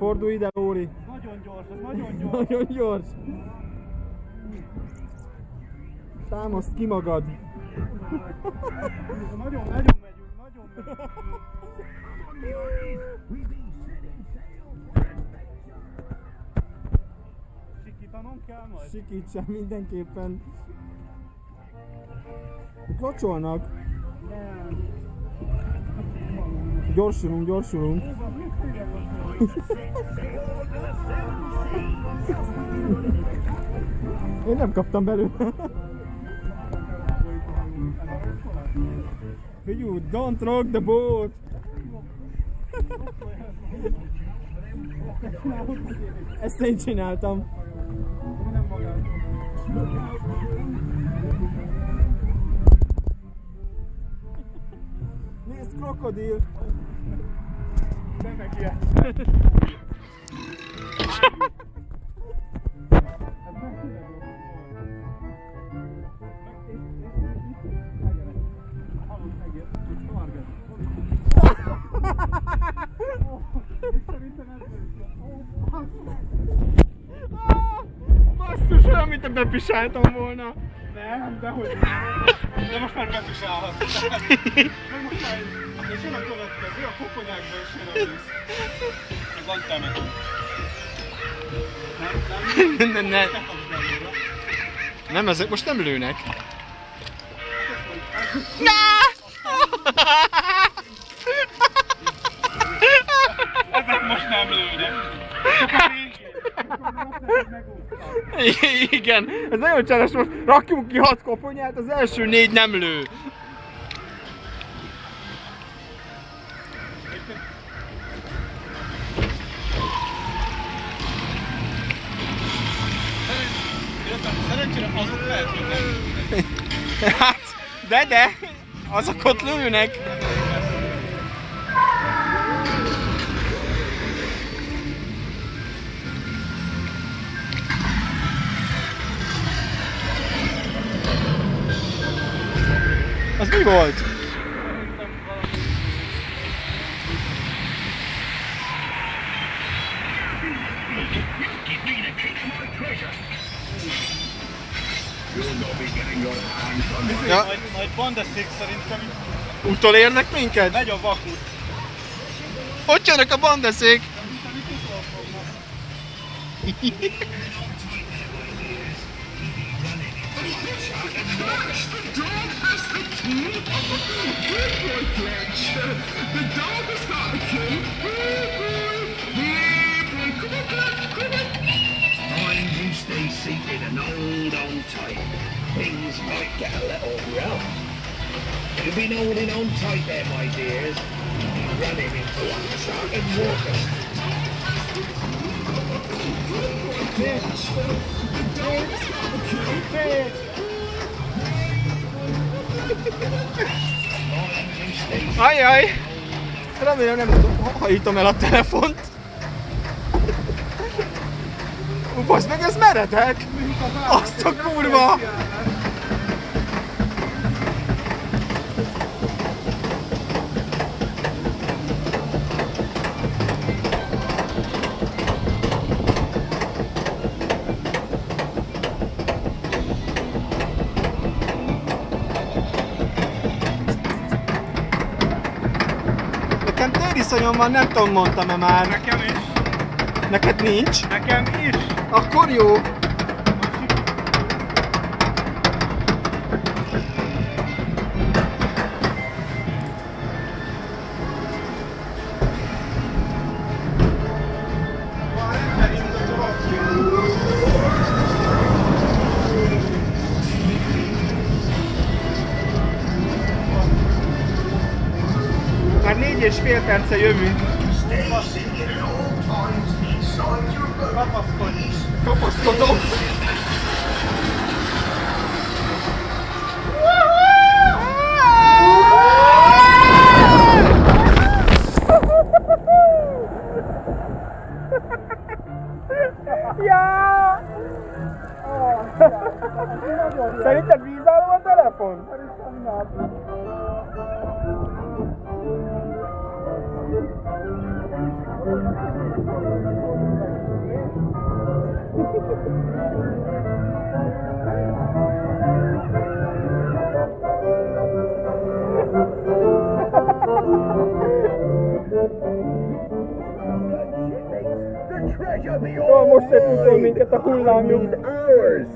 Fordulj ide, Lóri. Nagyon gyors, nagyon gyors. Nagyon gyors. Támaszt ki magad. Nagyon, nagyon megyünk, nagyon megyünk. Sikítanom kell majd? Sikítsen mindenképpen. Locsolnak. Nem. Gyorsulunk, gyorsulunk. Én nem kaptam belőle. Figyú, don't rock the boat! Ezt én csináltam. Nézd, krokodil! Meg ilyen. Basszus, olyan, mint a bepisáltam volna. Nem, dehogy nem. De most már bepisálhat. Meg most már és jön a következő, a koponyákba is jön a víz. Meg van temető. Nem, nem, Ne, ne, ne belőle. nem, ezek most nem lőnek. Ezek most nem lőnek. Igen, ez nagyon cseles most. Rakjunk ki hat koponyát, az első négy nem lő. Azok lehet, hogy nem. Hát, de de, azok ott lőnek. Az mi volt? Ja, Majd, majd bandeszék szerintem utolérnek minket? megy a vakut. Ott jönnek a bandeszék! Mind You've been holding on tight there, my dears. Running into uncharted waters. Mind you stay Ajjaj! Remélem nem hajítom el a telefont. Ú, Basz meg, ez meredek! Azt a kurva! Nekem tériszonyom van, nem tudom, mondtam-e már. Nekem is. Neked nincs? Nekem is. Akkor jó. Már négy és fél perce jövünk. Kapaszkodj. Kapaszkodom. Ja! Szerinted vízálló a telefon? Szerintem nem. Most se tudja minket a hullámjuk. ours.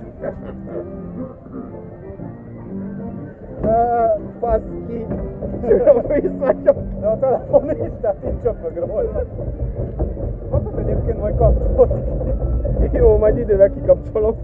Baszki. Tudom visszacsap. De a telefon is, tehát így csapog róla. Akkor egyébként majd kapcsolod. Jó, majd idővel kikapcsolom.